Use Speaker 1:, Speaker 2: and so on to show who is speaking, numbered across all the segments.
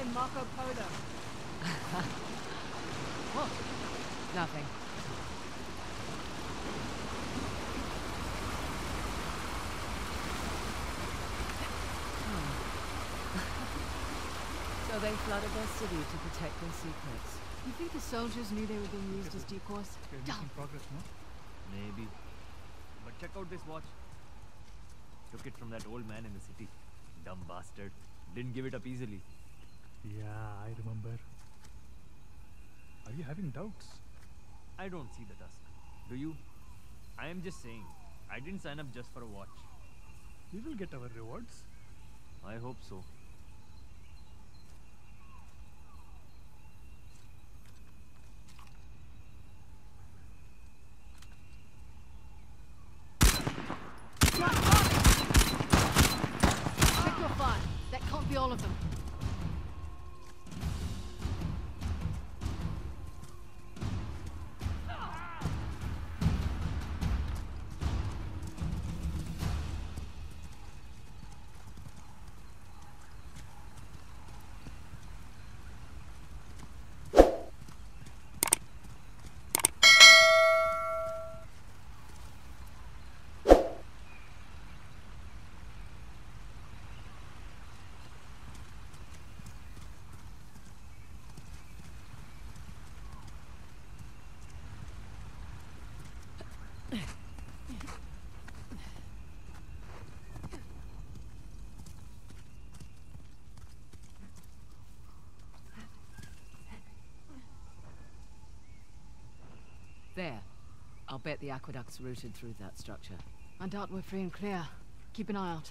Speaker 1: Come on, don't have time to play Marco Polo. what?
Speaker 2: Oh, nothing. Hmm. so they flooded their city to protect their secrets.
Speaker 1: You think the soldiers knew they were being used as decoys?
Speaker 3: Making progress, no?
Speaker 4: Maybe. But check out this watch. Took it from that old man in the city. Dumb bastard. Didn't give it up easily.
Speaker 3: Yeah, I remember. Are you having doubts?
Speaker 4: I don't see the dusk. Do you? I am just saying. I didn't sign up just for a watch.
Speaker 3: We will get our rewards.
Speaker 4: I hope so.
Speaker 2: I'll bet the aqueduct's routed through that structure.
Speaker 1: I doubt we're free and clear. Keep an eye out.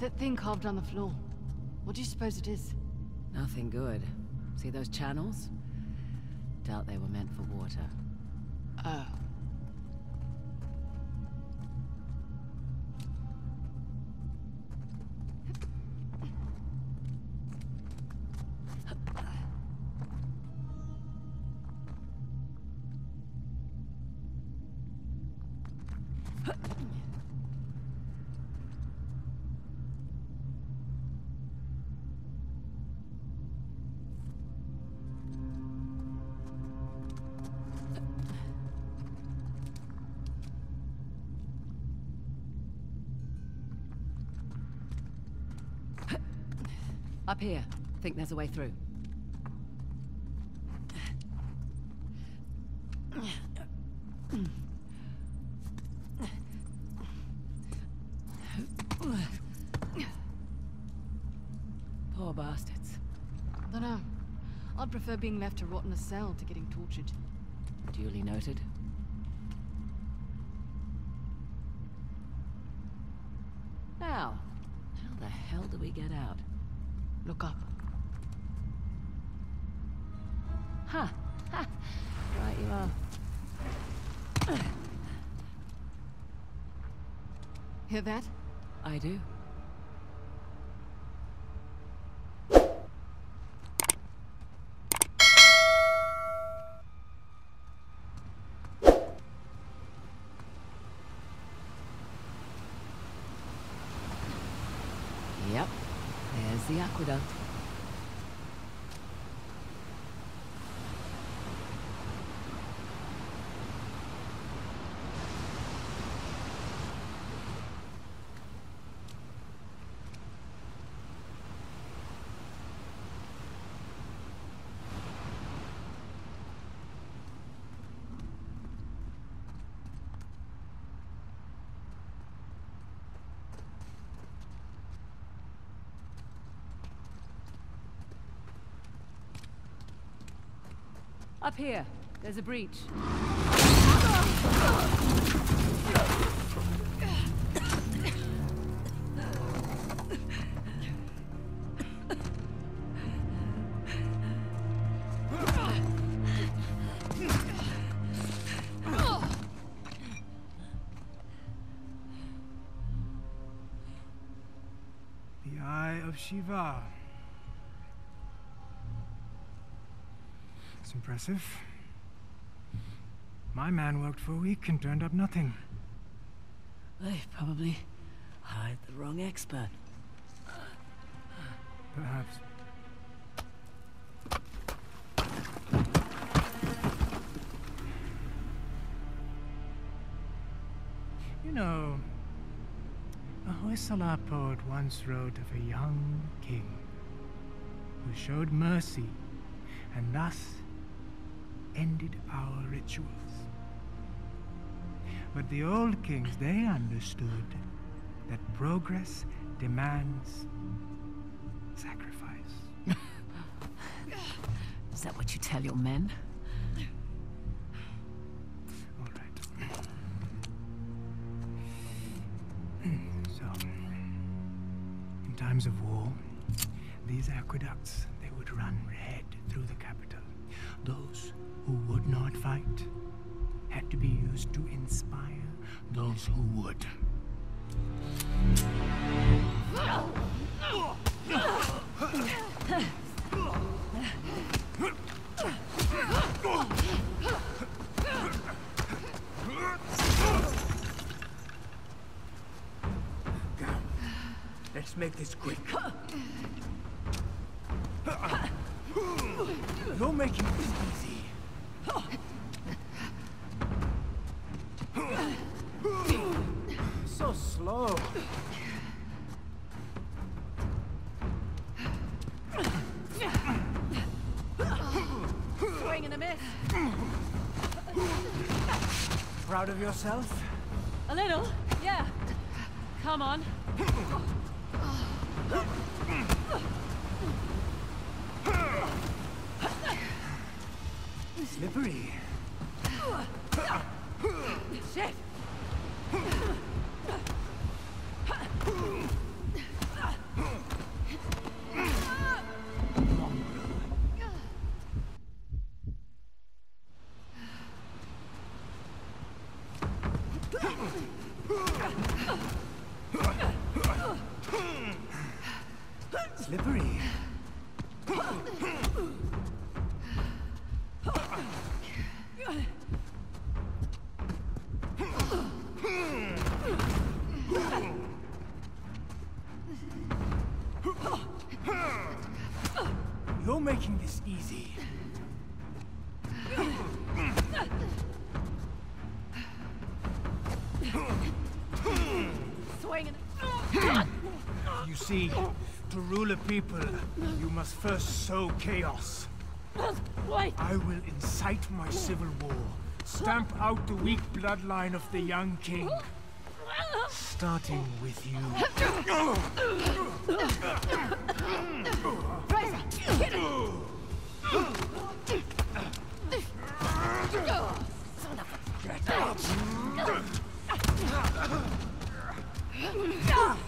Speaker 5: That thing carved on the floor. What do you suppose it is?
Speaker 2: Nothing good. See those channels? Doubt they were meant for water.
Speaker 5: Oh.
Speaker 2: Up here. Think there's a way through. Poor bastards.
Speaker 5: Dunno. I'd prefer being left to rot in a cell to getting tortured.
Speaker 2: Duly noted. Now, how the hell do we get out?
Speaker 5: Look up.
Speaker 2: Ha! Ha! Right you are.
Speaker 5: Hear that?
Speaker 2: I do. There's Up here, there's a breach.
Speaker 6: The Eye of Shiva. It's impressive. My man worked for a week and turned up nothing.
Speaker 2: They probably hired the wrong expert.
Speaker 6: Perhaps. You know, a Hoysala poet once wrote of a young king who showed mercy and thus ended our rituals. But the old kings, they understood that progress demands sacrifice.
Speaker 2: Is that what you tell your men?
Speaker 7: Make this quick. You're making this easy. So slow.
Speaker 2: Swing and a miss.
Speaker 7: Proud of yourself?
Speaker 2: A little, yeah. Come on.
Speaker 7: Slippery.
Speaker 2: Shit!
Speaker 7: Slippery.
Speaker 6: See, to rule a people, you must first sow chaos.
Speaker 2: Wait!
Speaker 6: I will incite my civil war, stamp out the weak bloodline of the young king, starting with you.
Speaker 5: Grab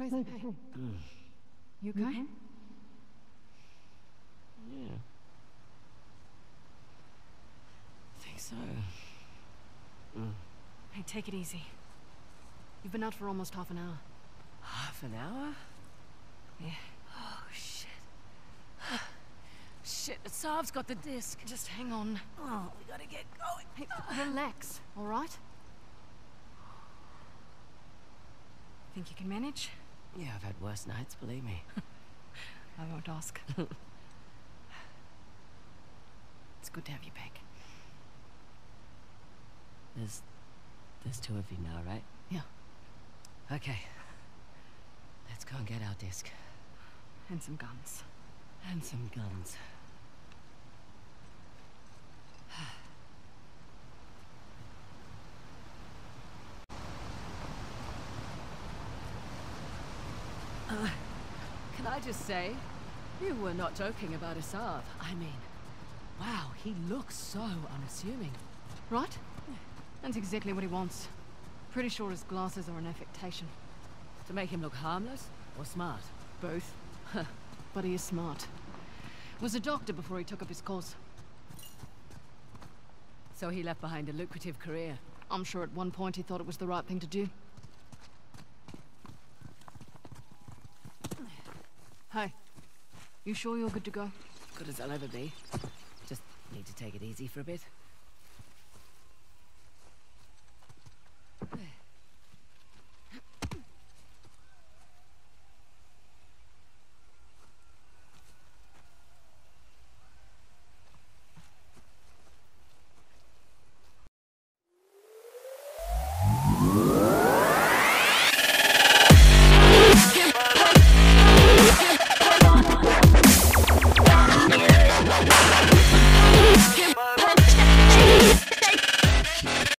Speaker 2: Frazer, hey. You mm. mm-hmm. okay?
Speaker 8: Yeah. I think so. Mm.
Speaker 1: Hey, take it easy. You've been out for almost half an hour.
Speaker 8: Half an hour?
Speaker 1: Yeah.
Speaker 8: Oh, shit. shit, Asav's got the disc.
Speaker 1: Just hang on.
Speaker 8: Oh, we gotta get going.
Speaker 1: Hey, relax, all right? Think you can manage?
Speaker 8: Yeah, I've had worse nights, believe me.
Speaker 1: I won't ask.
Speaker 8: It's good to have you back. There's... there's two of you now, right?
Speaker 1: Yeah.
Speaker 8: Okay. Let's go and get our disc.
Speaker 1: And some guns.
Speaker 8: And some guns.
Speaker 2: Uh, can I just say, you were not joking about Asav. I mean, wow, he looks so unassuming.
Speaker 1: Right? That's exactly what he wants. Pretty sure his glasses are an affectation.
Speaker 2: To make him look harmless or smart?
Speaker 1: Both. but he is smart. Was a doctor before he took up his cause.
Speaker 2: So he left behind a lucrative career.
Speaker 1: I'm sure at one point he thought it was the right thing to do. Hey, you sure you're good to go?
Speaker 2: Good as I'll ever be. Just need to take it easy for a bit.